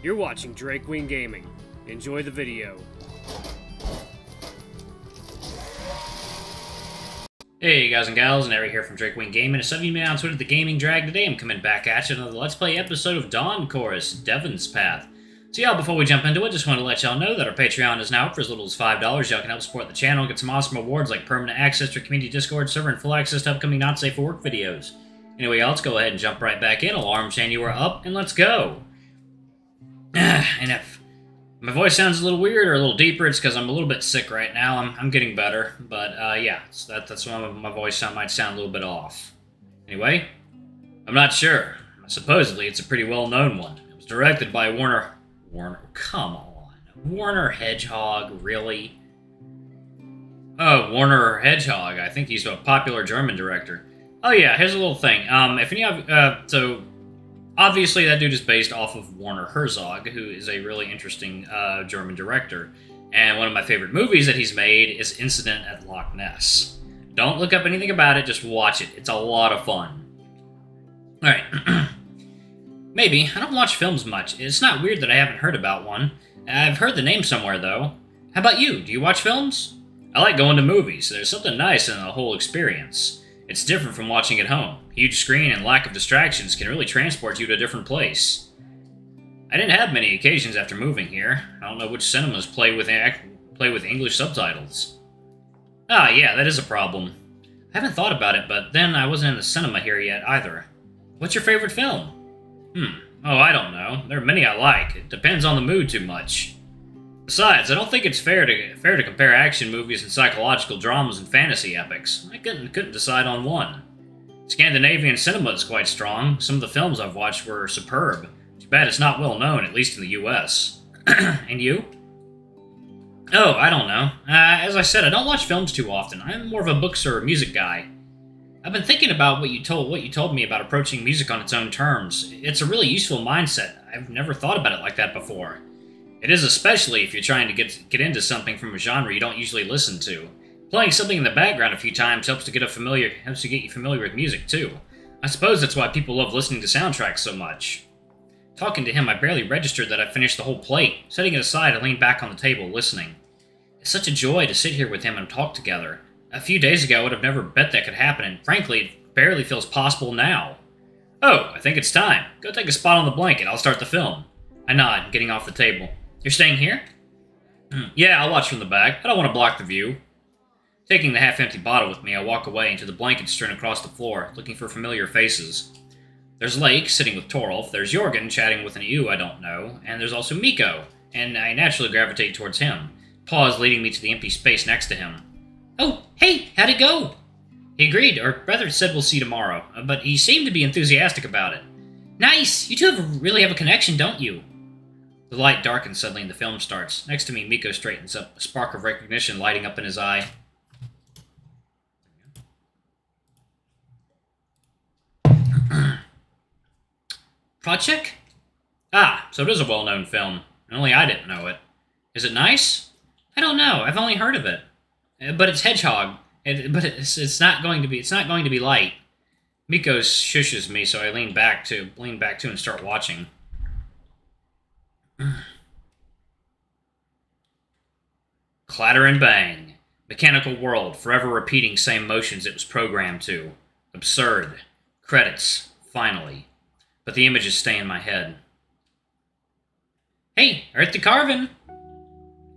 You're watching Drake Wing Gaming. Enjoy the video. Hey guys and gals, and Eric here from Drake Wing Gaming. As some of you may on Twitter, the Gaming Drag. Today I'm coming back at you another Let's Play episode of Dawn Chorus, Devon's Path. So y'all, before we jump into it, just want to let y'all know that our Patreon is now up for as little as $5. Y'all can help support the channel, get some awesome rewards like permanent access to community Discord server and full access to upcoming Not Safe for Work videos. Anyway, y'all, let's go ahead and jump right back in. Alarm chain, you are up, and let's go. and if my voice sounds a little weird or a little deeper, it's because I'm a little bit sick right now. I'm, I'm getting better, but uh, yeah, so that, that's why my voice sound, might sound a little bit off. Anyway, I'm not sure. Supposedly, it's a pretty well-known one. It was directed by Warner... Warner... Come on. Warner Hedgehog, really? Oh, Warner Hedgehog. I think he's a popular German director. Oh yeah, here's a little thing. Um, if any of... Uh, so, Obviously, that dude is based off of Werner Herzog, who is a really interesting uh, German director. And one of my favorite movies that he's made is Incident at Loch Ness. Don't look up anything about it, just watch it. It's a lot of fun. Alright. Maybe. I don't watch films much. It's not weird that I haven't heard about one. I've heard the name somewhere, though. How about you? Do you watch films? I like going to movies. There's something nice in the whole experience. It's different from watching at home. Huge screen and lack of distractions can really transport you to a different place. I didn't have many occasions after moving here. I don't know which cinemas play with play with English subtitles. Ah, yeah, that is a problem. I haven't thought about it, but then I wasn't in the cinema here yet either. What's your favorite film? Hmm. Oh, I don't know. There are many I like. It depends on the mood too much. Besides, I don't think it's fair to fair to compare action movies and psychological dramas and fantasy epics. I couldn't couldn't decide on one. Scandinavian cinema is quite strong. Some of the films I've watched were superb. Too bad it's not well known, at least in the U.S. and you? Oh, I don't know. Uh, as I said, I don't watch films too often. I'm more of a books or music guy. I've been thinking about what you told what you told me about approaching music on its own terms. It's a really useful mindset. I've never thought about it like that before. It is especially if you're trying to get get into something from a genre you don't usually listen to. Playing something in the background a few times helps to get a familiar helps to get you familiar with music too. I suppose that's why people love listening to soundtracks so much. Talking to him, I barely registered that I finished the whole plate. Setting it aside, I leaned back on the table, listening. It's such a joy to sit here with him and talk together. A few days ago, I would have never bet that could happen, and frankly, it barely feels possible now. Oh, I think it's time. Go take a spot on the blanket. I'll start the film. I nod, getting off the table. You're staying here? Hmm. yeah, I'll watch from the back. I don't want to block the view. Taking the half-empty bottle with me, I walk away into the blankets strewn across the floor, looking for familiar faces. There's Lake, sitting with Torolf, there's Jorgen, chatting with an EU I don't know, and there's also Miko, and I naturally gravitate towards him. Pause, leading me to the empty space next to him. Oh, hey, how'd it go? He agreed, or rather said we'll see tomorrow, but he seemed to be enthusiastic about it. Nice! You two have, really have a connection, don't you? The light darkens suddenly and the film starts. Next to me, Miko straightens up, a spark of recognition lighting up in his eye. Project? Ah, so it is a well-known film. Only I didn't know it. Is it nice? I don't know. I've only heard of it. Uh, but it's Hedgehog. It, but it's, it's not going to be. It's not going to be light. Miko shushes me, so I lean back to lean back to and start watching. Clatter and bang. Mechanical world, forever repeating same motions it was programmed to. Absurd. Credits. Finally. But the images stay in my head. Hey, Earth to Carvine!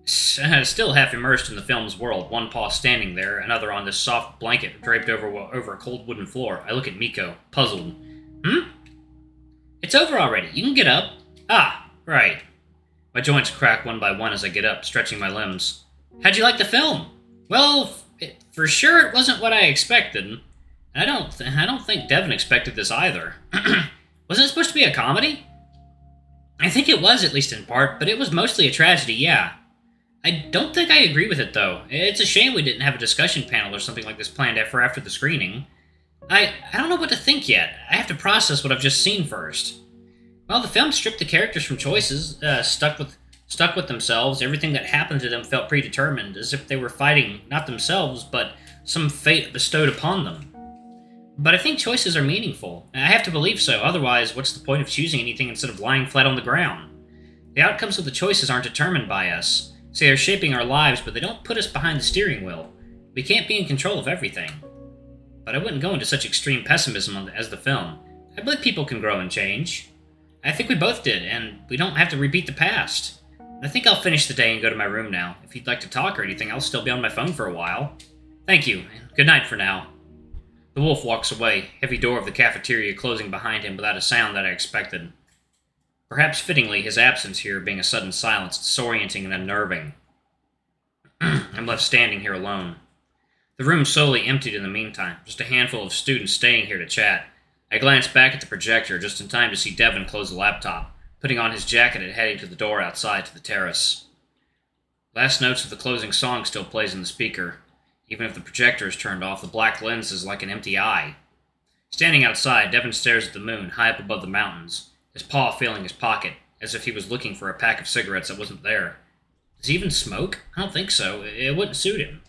Still half immersed in the film's world, one paw standing there, another on this soft blanket draped over over a cold wooden floor. I look at Miko, puzzled. Hmm? It's over already. You can get up. Ah, right. My joints crack one by one as I get up, stretching my limbs. How'd you like the film? Well, it, for sure it wasn't what I expected. I don't, th- I don't think Devon expected this either. wasn't it supposed to be a comedy? I think it was, at least in part, but it was mostly a tragedy, yeah. I don't think I agree with it, though. It's a shame we didn't have a discussion panel or something like this planned for after the screening. I, I don't know what to think yet. I have to process what I've just seen first. Well, the film stripped the characters from choices, uh, stuck with stuck with themselves. Everything that happened to them felt predetermined, as if they were fighting not themselves, but some fate bestowed upon them. But I think choices are meaningful. I have to believe so, otherwise, what's the point of choosing anything instead of lying flat on the ground? The outcomes of the choices aren't determined by us. See, they're shaping our lives, but they don't put us behind the steering wheel. We can't be in control of everything. But I wouldn't go into such extreme pessimism as the film. I believe people can grow and change. I think we both did, and we don't have to repeat the past. I think I'll finish the day and go to my room now. If you'd like to talk or anything, I'll still be on my phone for a while. Thank you, and good night for now. The wolf walks away, heavy door of the cafeteria closing behind him without a sound that I expected. Perhaps fittingly, his absence here being a sudden silence, disorienting and unnerving. I'm left standing here alone. The room slowly emptied in the meantime, just a handful of students staying here to chat. I glanced back at the projector just in time to see Devon close the laptop, putting on his jacket and heading to the door outside to the terrace. Last notes of the closing song still plays in the speaker. Even if the projector is turned off, the black lens is like an empty eye. Standing outside, Devon stares at the moon, high up above the mountains, his paw feeling his pocket, as if he was looking for a pack of cigarettes that wasn't there. Does he even smoke? I don't think so. It wouldn't suit him.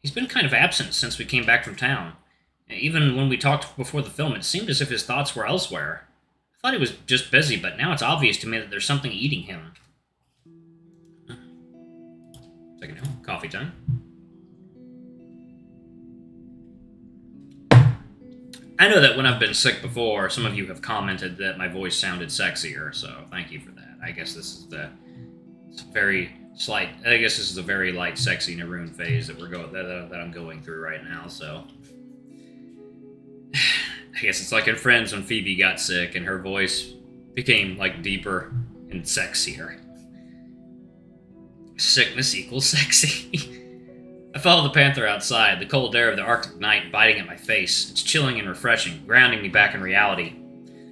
He's been kind of absent since we came back from town. Even when we talked before the film, it seemed as if his thoughts were elsewhere. I thought he was just busy, but now it's obvious to me that there's something eating him. Second, coffee time. I know that when I've been sick before, some of you have commented that my voice sounded sexier, so thank you for that. I guess this is the very slight. I guess this is a very light, sexy Naroon phase that we're going that, that I'm going through right now. So I guess it's like in Friends when Phoebe got sick and her voice became like deeper and sexier. Sickness equals sexy. I follow the panther outside, the cold air of the Arctic night biting at my face. It's chilling and refreshing, grounding me back in reality.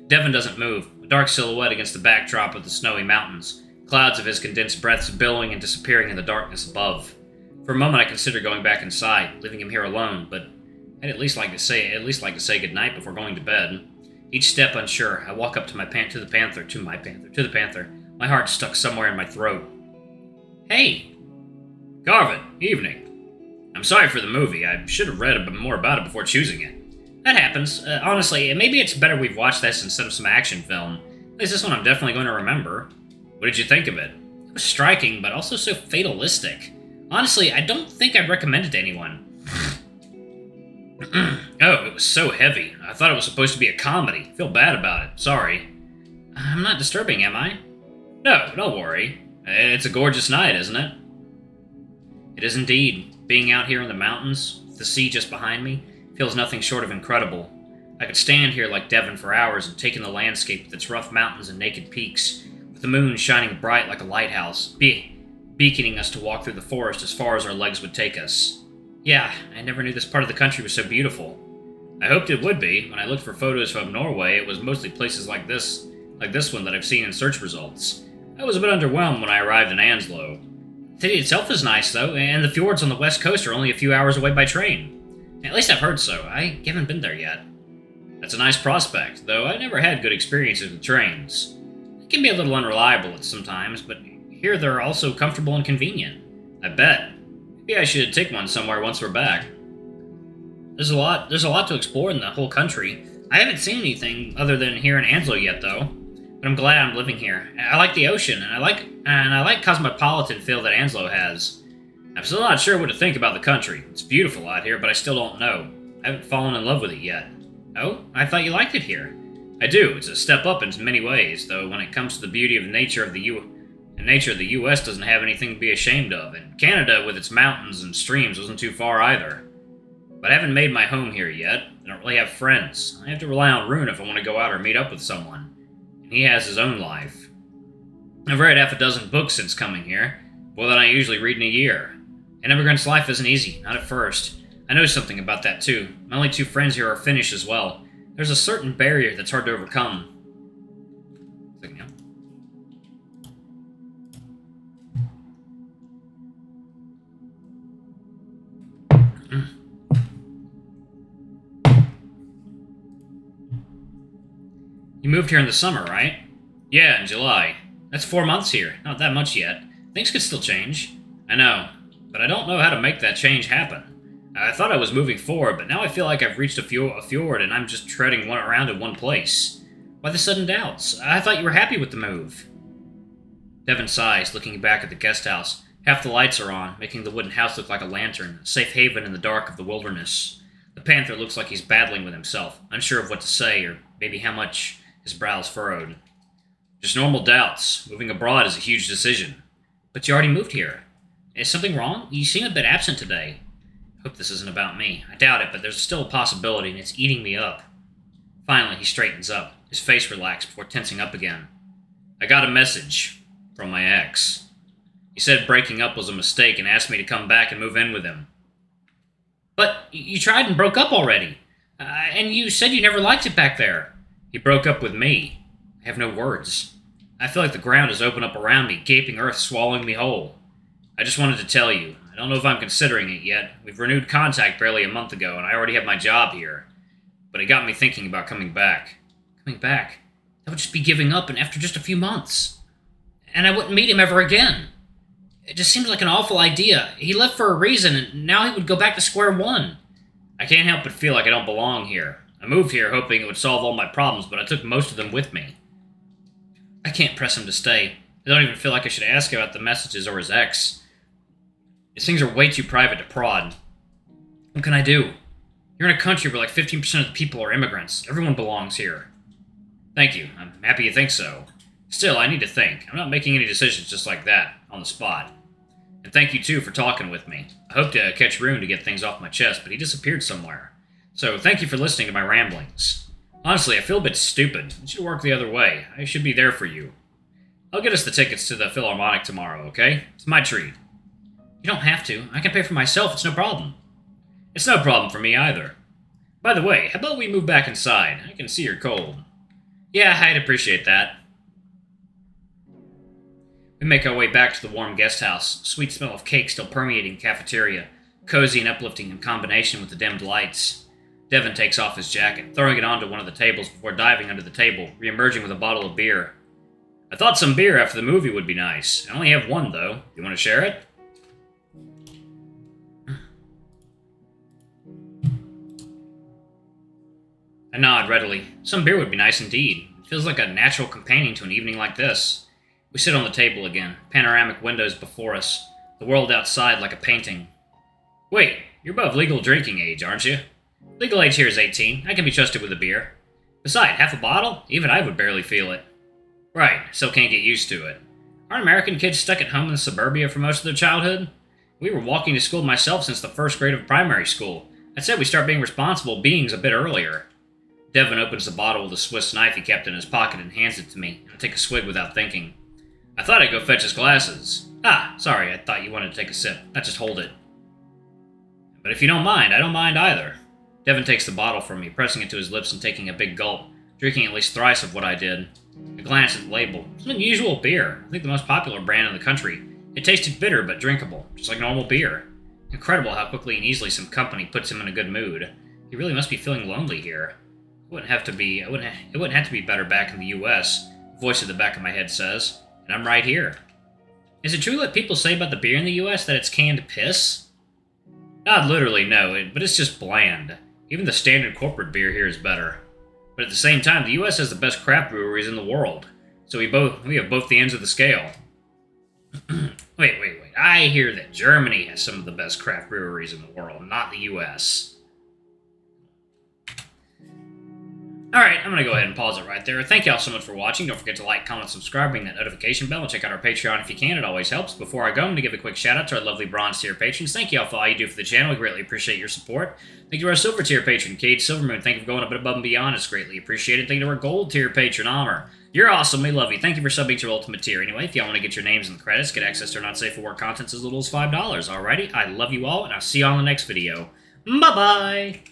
Devon doesn't move, a dark silhouette against the backdrop of the snowy mountains clouds of his condensed breaths billowing and disappearing in the darkness above. For a moment, I consider going back inside, leaving him here alone, but I'd at least like to say at least like to say goodnight before going to bed. Each step unsure, I walk up to my pan- to the panther, to my panther, to the panther. My heart stuck somewhere in my throat. Hey, Carvine. Evening. I'm sorry for the movie. I should have read a bit more about it before choosing it. That happens. Uh, honestly, maybe it's better we've watched this instead of some action film. At least this one I'm definitely going to remember. What did you think of it? It was striking, but also so fatalistic. Honestly, I don't think I'd recommend it to anyone. oh, it was so heavy. I thought it was supposed to be a comedy. Feel bad about it. Sorry. I'm not disturbing, am I? No, don't worry. It's a gorgeous night, isn't it? It is indeed. Being out here in the mountains, the sea just behind me, feels nothing short of incredible. I could stand here like Devon for hours and take in the landscape with its rough mountains and naked peaks, with the moon shining bright like a lighthouse, be- beaconing us to walk through the forest as far as our legs would take us. Yeah, I never knew this part of the country was so beautiful. I hoped it would be. When I looked for photos from Norway, it was mostly places like this, like this one that I've seen in search results. I was a bit underwhelmed when I arrived in Oslo. The city itself is nice, though, and the fjords on the west coast are only a few hours away by train. At least I've heard so. I haven't been there yet. That's a nice prospect, though I never had good experiences with trains They can be a little unreliable at sometimes, but here they're also comfortable and convenient. I bet. Maybe I should take one somewhere once we're back. There's a lot there's a lot to explore in the whole country. I haven't seen anything other than here in Oslo yet though. But I'm glad I'm living here. I like the ocean and I like and I like cosmopolitan feel that Oslo has. I'm still not sure what to think about the country. It's beautiful out here, but I still don't know. I haven't fallen in love with it yet. Oh, I thought you liked it here. I do. It's a step up in many ways, though when it comes to the beauty of nature of the U the nature the US doesn't have anything to be ashamed of, and Canada with its mountains and streams wasn't too far either. But I haven't made my home here yet. I don't really have friends. I have to rely on Rune if I want to go out or meet up with someone. And he has his own life. I've read half a dozen books since coming here, more than I usually read in a year. An immigrant's life isn't easy, not at first. I know something about that too. My only two friends here are Finnish as well, there's a certain barrier that's hard to overcome. Moved here in the summer, right? Yeah, in July. That's four months here. Not that much yet. Things could still change. I know. But I don't know how to make that change happen. I thought I was moving forward, but now I feel like I've reached a, fjord, a fjord and I'm just treading one around in one place. Why the sudden doubts? I thought you were happy with the move. Devon sighs, looking back at the guest house. Half the lights are on, making the wooden house look like a lantern, a safe haven in the dark of the wilderness. The panther looks like he's battling with himself, unsure of what to say, or maybe how much his brows furrowed. Just normal doubts. Moving abroad is a huge decision. But you already moved here. Is something wrong? You seem a bit absent today. Hope this isn't about me. I doubt it, but there's still a possibility, and it's eating me up. Finally, he straightens up, his face relaxed before tensing up again. I got a message from my ex. He said breaking up was a mistake and asked me to come back and move in with him. But you tried and broke up already. Uh, and you said you never liked it back there. He broke up with me. I have no words. I feel like the ground has opened up around me, gaping earth swallowing me whole. I just wanted to tell you. I don't know if I'm considering it yet. We've renewed contact barely a month ago, and I already have my job here. But it got me thinking about coming back. Coming back? That would just be giving up, and after just a few months. And I wouldn't meet him ever again. It just seems like an awful idea. He left for a reason, and now he would go back to square one. I can't help but feel like I don't belong here. I moved here hoping it would solve all my problems, but I took most of them with me. I can't press him to stay. I don't even feel like I should ask about the messages or his ex. These things are way too private to prod. What can I do? You're in a country where like 15% of the people are immigrants. Everyone belongs here. Thank you. I'm happy you think so. Still, I need to think. I'm not making any decisions just like that, on the spot. And thank you, too, for talking with me. I hope to catch Rune to get things off my chest, but he disappeared somewhere. So thank you for listening to my ramblings. Honestly, I feel a bit stupid. It should work the other way. I should be there for you. I'll get us the tickets to the Philharmonic tomorrow, okay? It's my treat. You don't have to. I can pay for myself. It's no problem. It's no problem for me either. By the way, how about we move back inside? I can see you're cold. Yeah, I'd appreciate that. We make our way back to the warm guest house, sweet smell of cake still permeating the cafeteria, cozy and uplifting in combination with the dimmed lights. Devon takes off his jacket, throwing it onto one of the tables before diving under the table, re-emerging with a bottle of beer. I thought some beer after the movie would be nice. I only have one, though. You want to share it? I nod readily. Some beer would be nice indeed. It feels like a natural companion to an evening like this. We sit on the table again, panoramic windows before us, the world outside like a painting. Wait, you're above legal drinking age, aren't you? Legal age here is 18. I can be trusted with a beer. Besides, half a bottle? Even I would barely feel it. Right, still can't get used to it. Aren't American kids stuck at home in suburbia for most of their childhood? We were walking to school myself since the first grade of primary school. I'd say we start being responsible beings a bit earlier. Devon opens the bottle with a Swiss knife he kept in his pocket and hands it to me. I take a swig without thinking. I thought I'd go fetch his glasses. Ah, sorry, I thought you wanted to take a sip. I just hold it. But if you don't mind, I don't mind either. Devon takes the bottle from me, pressing it to his lips and taking a big gulp, drinking at least thrice of what I did. I glance at the label. It's an unusual beer. I think the most popular brand in the country. It tasted bitter but drinkable, just like normal beer. Incredible how quickly and easily some company puts him in a good mood. He really must be feeling lonely here. It wouldn't have to be. It wouldn't. It wouldn't have to be better back in the U.S. The Voice at the back of my head says, and I'm right here. Is it true what people say about the beer in the U.S. that it's canned piss? Not literally, no, but it's just bland. Even the standard corporate beer here is better. But at the same time, the U.S. has the best craft breweries in the world, so we both we have both the ends of the scale. wait, wait, wait! I hear that Germany has some of the best craft breweries in the world, not the U.S. Alright, I'm going to go ahead and pause it right there. Thank y'all so much for watching. Don't forget to like, comment, subscribe, ring that notification bell, and check out our Patreon if you can. It always helps. Before I go, I'm going to give a quick shout out to our lovely bronze tier patrons. Thank y'all for all you do for the channel. We greatly appreciate your support. Thank you to our silver tier patron, Kate Silvermoon. Thank you for going a bit above and beyond. It's greatly appreciated. Thank you to our gold tier patron, Armor. You're awesome. We love you. Thank you for subbing to ultimate tier. Anyway, if y'all want to get your names in the credits, get access to our not safe for work contents as little as $5. Alrighty, I love you all, and I'll see y'all in the next video. Bye-bye!